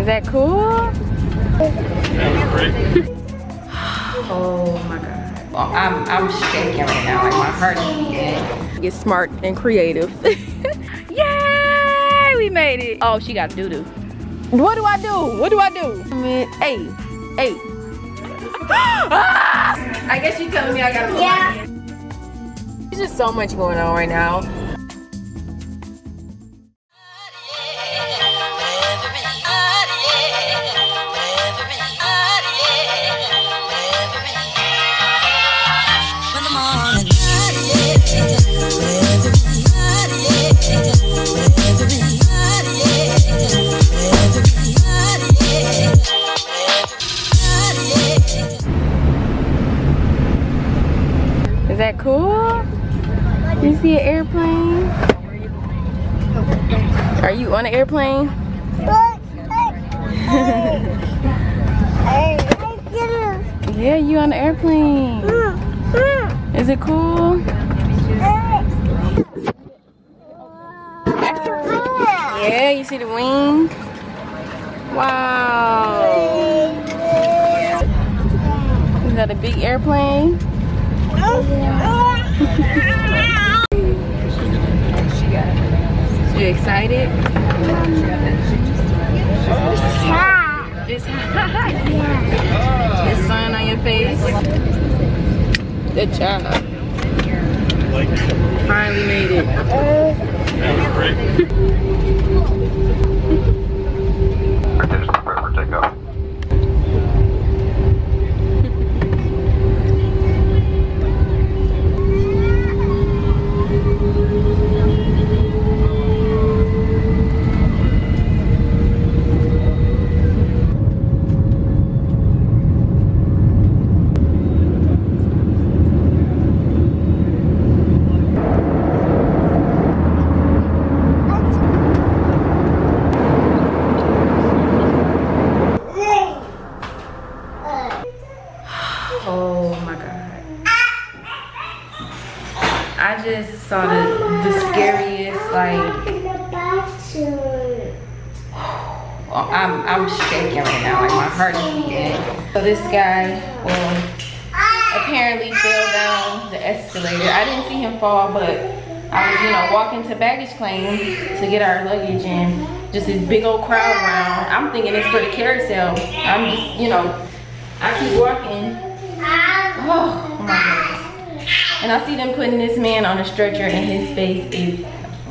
Is that cool? oh my god. I'm I'm shaking right now. Like my heart is beating. Get smart and creative. Yay! We made it. Oh, she got doo doo. What do I do? What do I do? Hey, hey. I guess you're telling me I gotta. Yeah. There's just so much going on right now. That cool? You see an airplane? Are you on an airplane? yeah, you on an airplane. Is it cool? Yeah, you see the wing? Wow. Is that a big airplane? You excited? It's hot. It's sun on your face. Good job. Finally made it. Just prepare for takeoff. Oh my god. I just saw the, the scariest like I'm I'm shaking right now, like my heart is beating. So this guy well apparently fell down the escalator. I didn't see him fall, but I was, you know, walking to baggage claim to get our luggage and just this big old crowd around. I'm thinking it's for the carousel. I'm just, you know, I keep walking. Oh, oh my goodness. And I see them putting this man on a stretcher and his face is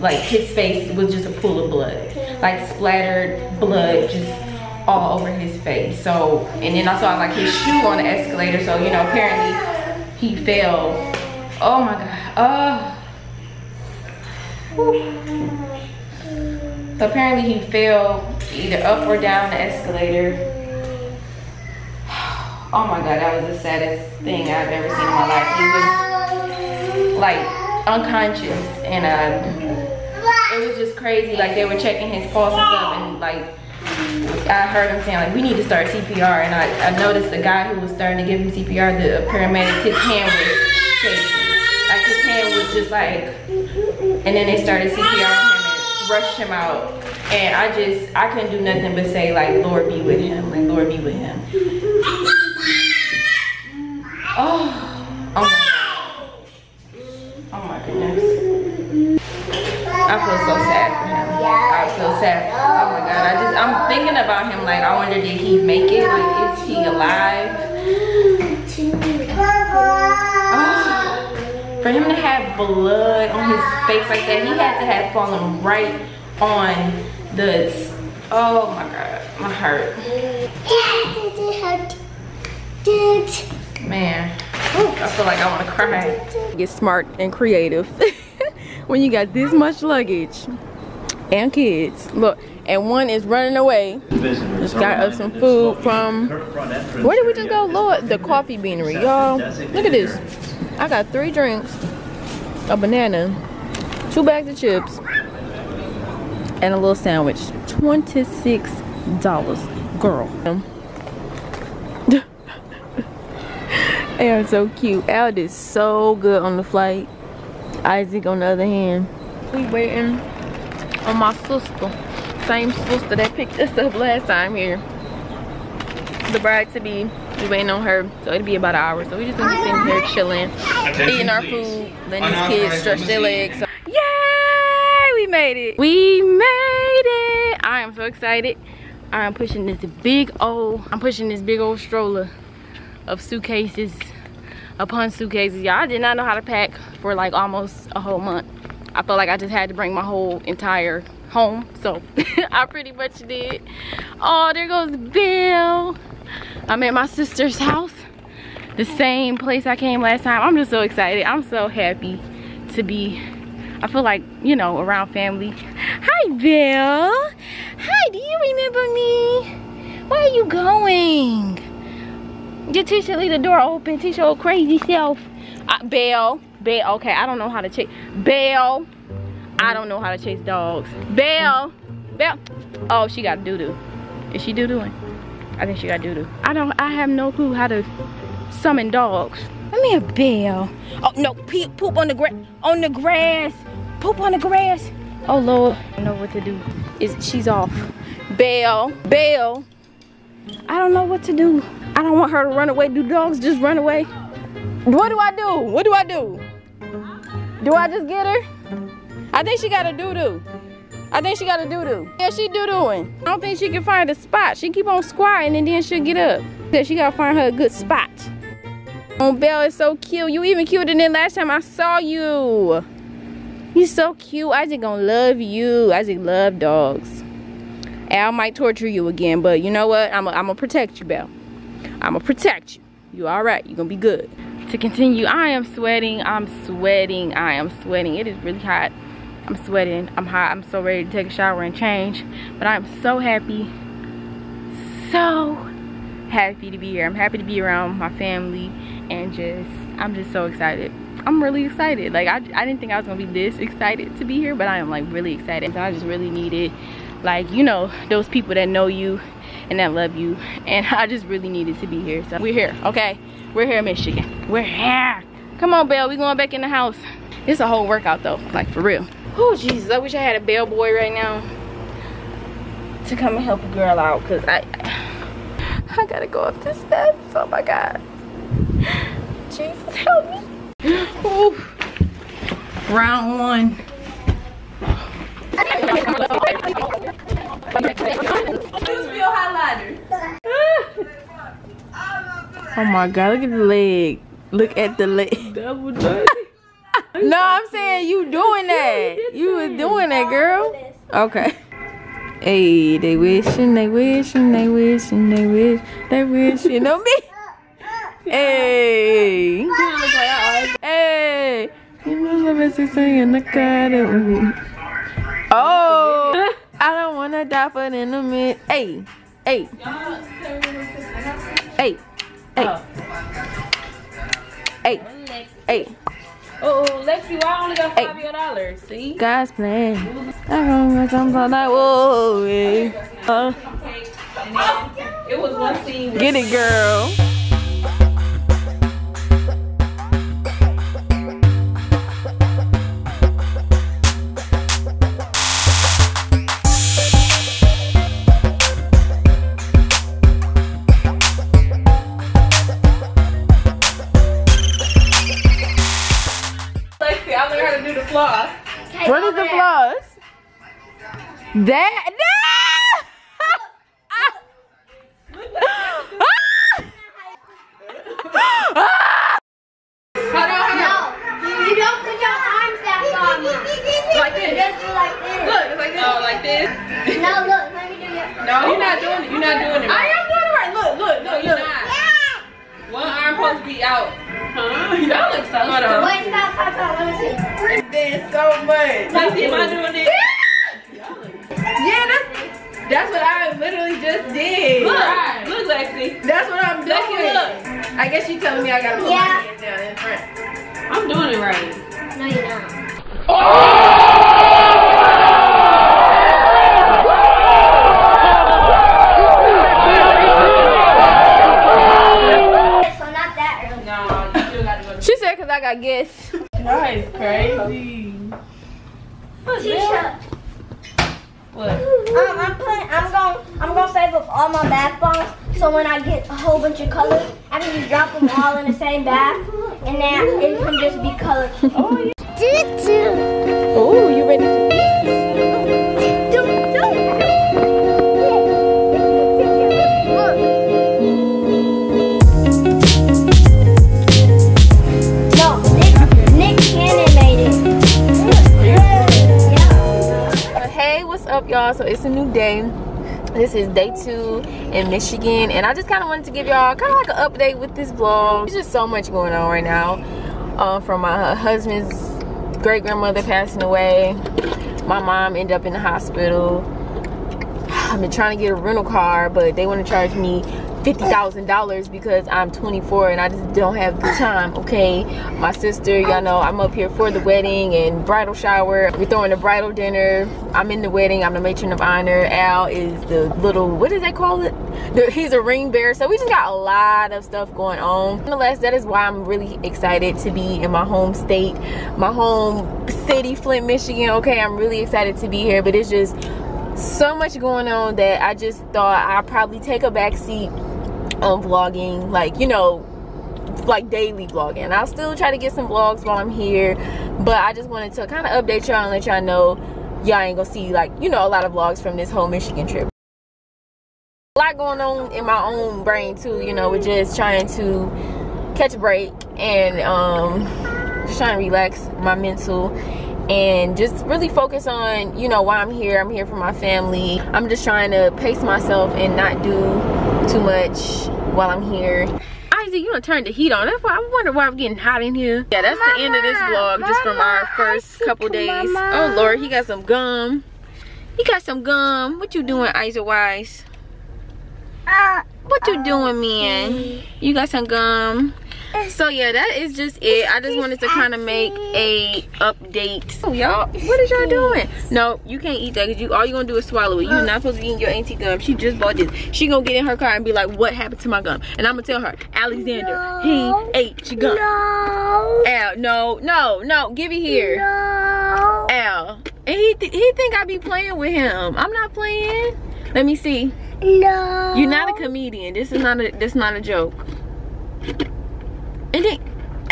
like his face was just a pool of blood. Like splattered blood just all over his face. So and then I saw like his shoe on the escalator. So you know apparently he fell. Oh my god. Oh. So apparently he fell either up or down the escalator. Oh my god, that was the saddest thing I've ever seen in my life. He was like unconscious and uh, it was just crazy. Like they were checking his pulse and stuff and like I heard him saying like we need to start CPR and I, I noticed the guy who was starting to give him CPR, the paramedic, his hand was shaking. Like his hand was just like and then they started CPR him and rushed him out. And I just I couldn't do nothing but say like Lord be with him, like Lord be with him. Oh, oh my god. Oh my goodness. I feel so sad for him. I feel sad. Oh my god. I just I'm thinking about him like I wonder did he make it? Like is he alive? Oh, for him to have blood on his face like that, he had to have fallen right on the oh my god, my heart. Man, I feel like I want to cry. Get smart and creative when you got this much luggage and kids. Look, and one is running away. Just got us some food from, where did we just go? Lord, the coffee beanery, y'all. Look at this. I got three drinks, a banana, two bags of chips, and a little sandwich. $26, girl. They are so cute. Al is so good on the flight. Isaac on the other hand. We waiting on my sister. Same sister that picked us up last time here. The bride to be, we waiting on her, so it'll be about an hour. So we just gonna be sitting here chilling, eating our food, letting these kids stretch their legs. So, yay! We made it. We made it. I am so excited. I'm pushing this big old, I'm pushing this big old stroller of suitcases upon suitcases. Y'all, I did not know how to pack for like almost a whole month. I felt like I just had to bring my whole entire home. So I pretty much did. Oh, there goes Bill. I'm at my sister's house. The same place I came last time. I'm just so excited. I'm so happy to be, I feel like, you know, around family. Hi, Bill. Hi, do you remember me? Where are you going? Get Teshia, leave the door open. Teshia, old crazy self. Uh, Belle. Belle. Okay, I don't know how to chase. Belle. I don't know how to chase dogs. Belle. Belle. Oh, she got doo-doo. Is she doo-dooing? I think she got doo-doo. I don't, I have no clue how to summon dogs. Let me a Belle. Oh, no, pee, poop on the grass. On the grass. Poop on the grass. Oh, Lord. I don't know what to do. Is She's off. Belle. Belle. I don't know what to do. I don't want her to run away. Do dogs just run away? What do I do? What do I do? Do I just get her? I think she got a doo-doo. I think she got a doo-doo. Yeah, she doo-dooing. I don't think she can find a spot. She keep on squatting and then she'll get up. Said she gotta find her a good spot. Oh, Belle is so cute. You even cuter than last time I saw you. You so cute. Isaac gonna love you. Isaac love dogs. Al might torture you again, but you know what? I'm gonna protect you, Belle. I'm gonna protect you. You all right? You gonna be good. To continue, I am sweating. I'm sweating. I am sweating. It is really hot. I'm sweating. I'm hot. I'm so ready to take a shower and change. But I'm so happy. So happy to be here. I'm happy to be around my family and just, I'm just so excited. I'm really excited. Like, I, I didn't think I was to be this excited to be here, but I am, like, really excited. So I just really needed, like, you know, those people that know you and I love you. And I just really needed to be here. So we're here okay? We're here in Michigan. We're here. Come on Belle we going back in the house. It's a whole workout though like for real. Oh Jesus I wish I had a bellboy right now to come and help a girl out because I I gotta go up the steps. Oh my god. Jesus help me. Ooh. round one oh my god, look at the leg. Look at the leg. no, I'm saying you doing that. You was doing that, girl. Okay. Hey, they wishing, they wishing, they wishing, they wish, they wishing on me. Hey. Hey. Oh. I don't wanna die for an enemy. Hey, hey, hey, hey, hey, hey. Oh, Lexi, why I only got five dollars? See? God's plan. I don't something like whoa. It was one scene. Get it, girl. That no! Hold on, hold on. You don't put your arms that far. Like this. Just do like this. Look, like this. Oh, like this? No, look, let me do it. No, you're not doing it. You're not doing it. Right. I am doing it right. Look, look, look, look. Yeah. One arm supposed to be out. Huh? Y'all look so Hold on. Wait, stop, stop, stop. Let me see. Doing so much. Let's see, am I doing it? Yeah, that's, that's what I literally just did. Look, right. look, Lexi. That's what I'm doing. Lexi, look. I guess you telling me I gotta put yeah. my hands down in front. I'm doing it right. No, you're not. She said because I got guests. That is crazy. T-shirt. What? Um, Save up all my bath bombs so when I get a whole bunch of colors, I can just drop them all in the same bath and then it can just be color. Oh, yeah. Oh, you ready to up y'all so it's a new day this is day two in michigan and i just kind of wanted to give y'all kind of like an update with this vlog. There's just so much going on right now uh, from my husband's great grandmother passing away. My mom ended up in the hospital. I've been trying to get a rental car but they want to charge me $50,000 because I'm 24 and I just don't have the time, okay? My sister, y'all know, I'm up here for the wedding and bridal shower. We're throwing a bridal dinner. I'm in the wedding. I'm the matron of honor. Al is the little, what does they call it? The, he's a ring bearer. So we just got a lot of stuff going on. Nonetheless, that is why I'm really excited to be in my home state, my home city, Flint, Michigan. Okay, I'm really excited to be here, but it's just so much going on that I just thought I'd probably take a back seat on vlogging like you know like daily vlogging. I'll still try to get some vlogs while i'm here but i just wanted to kind of update y'all and let y'all know y'all ain't gonna see like you know a lot of vlogs from this whole michigan trip. A lot going on in my own brain too you know with just trying to catch a break and um just trying to relax my mental and just really focus on you know why i'm here. I'm here for my family. I'm just trying to pace myself and not do too much while i'm here Isaac, you don't turn the heat on. That's why I wonder why I'm getting hot in here. Yeah, that's Mama, the end of this vlog just from our first couple days. Mama. Oh Lord, he got some gum. He got some gum. What you doing, Isaac Wise? Uh, what you doing, man? You got some gum so yeah that is just it. I just wanted to kind of make a update. Oh y'all what is y'all doing? No you can't eat that because you all you gonna do is swallow it. You're not supposed to be eating your auntie gum. She just bought this. She gonna get in her car and be like what happened to my gum? And i'm gonna tell her alexander no. he ate your gum. No. al no no no. Give it here. No. al and he th he think i be playing with him. I'm not playing. Let me see. No. You're not a comedian. This is not a this is not a joke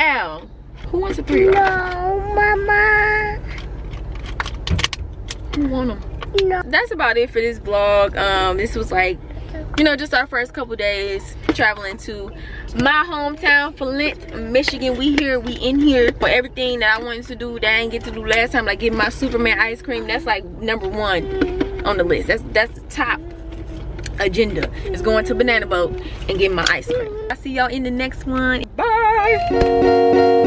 Al, who wants a three-year-old? No, Mama. Who want them? No. That's about it for this vlog. Um, this was like, you know, just our first couple days traveling to my hometown, Flint, Michigan. We here, we in here for everything that I wanted to do that I didn't get to do last time. Like get my Superman ice cream. That's like number one on the list. That's that's the top agenda is going to banana boat and getting my ice cream i'll see y'all in the next one bye